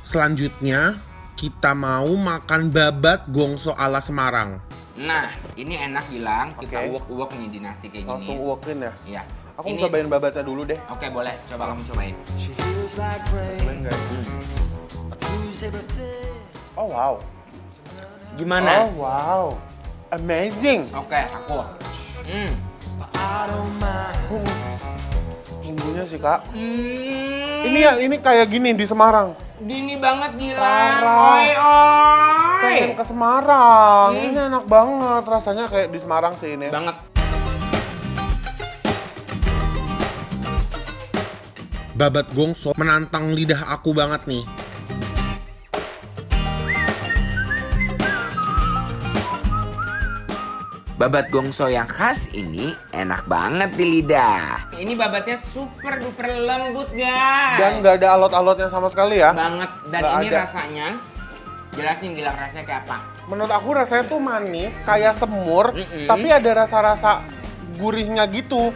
Selanjutnya, kita mau makan babat gongso ala Semarang. Nah, ini enak Gilang. Kita Oke. uek-uek nih di nasi kayak gini. Langsung uakin ya. Iya. Aku Ini- mau cobain babatnya dulu deh. Oke, boleh. Coba kamu cobain. Boleh nggak ya? Oh wow. Gimana? Oh wow. Amazing. Oke, aku. Hmm. Bumbunya sih kak. Hmm. Ini ya, ini kayak gini di Semarang. Dini banget. Parah. Oi, oi. Pengen ke Semarang. Ini enak banget. Rasanya kayak di Semarang sih ini. Banget. Babat gongso menantang lidah aku banget nih. Babat gongso yang khas ini enak banget di lidah. Ini babatnya super duper lembut guys. Dan nggak ada alot-alotnya sama sekali ya. banget. Dan Nggak ini ada. rasanya jelasin Gilang rasanya kayak apa? Menurut aku rasanya tuh manis, kayak semur, Mm-mm. tapi ada rasa-rasa gurihnya gitu.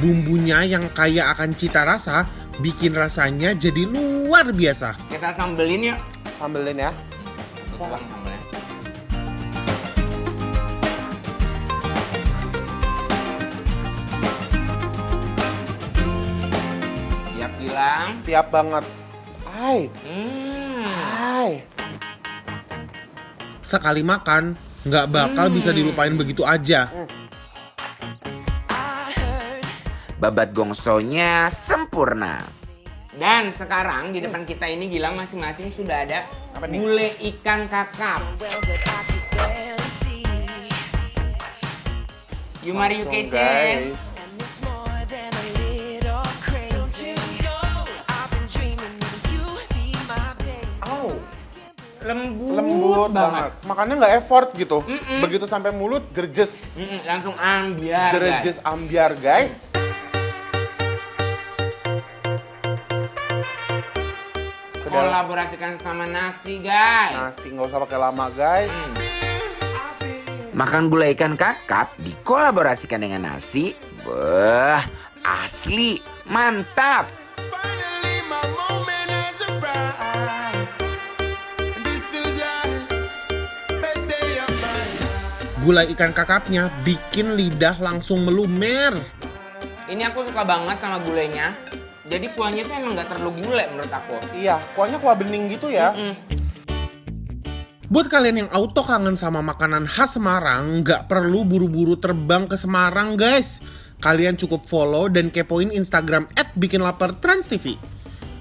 Bumbunya yang kaya akan cita rasa bikin rasanya jadi luar biasa. Kita sambelin yuk. Sambelin ya. Tuang sambelnya. Siap banget. Hai, Hmm. hai. Sekali makan, nggak bakal bisa dilupain begitu aja. Babat gongsonya sempurna. Dan sekarang di depan kita ini Gilang masing-masing sudah ada Apa nih? gulai ikan kakap. Yuk mari Lembut, lembut banget. Makannya nggak effort gitu. Mm-mm. Begitu sampai mulut gerjes. Mm-mm, langsung ambiar Gerjes guys. ambiar guys. Kolaborasikan sama nasi guys. Nasi nggak usah pakai lama guys. Makan gulai ikan kakap dikolaborasikan dengan nasi. Wah, asli mantap. Gulai ikan kakapnya bikin lidah langsung melumer. Ini aku suka banget sama gulainya. Jadi kuahnya tuh emang nggak terlalu gulai menurut aku. Iya, kuahnya kuah bening gitu ya. Mm. Buat kalian yang auto kangen sama makanan khas Semarang, nggak perlu buru-buru terbang ke Semarang guys. Kalian cukup follow dan kepoin Instagram @bikinlapertransTV.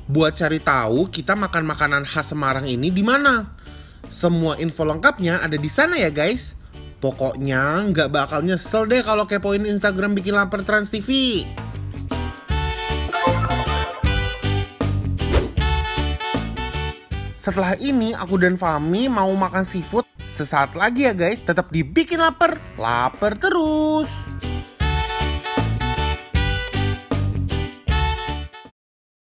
Buat cari tahu kita makan makanan khas Semarang ini di mana. Semua info lengkapnya ada di sana ya guys. Pokoknya nggak bakal nyesel deh kalau kepoin Instagram Bikin Lapar Trans TV. Setelah ini aku dan Fami mau makan seafood. Sesaat lagi ya guys, tetap dibikin lapar. Lapar terus.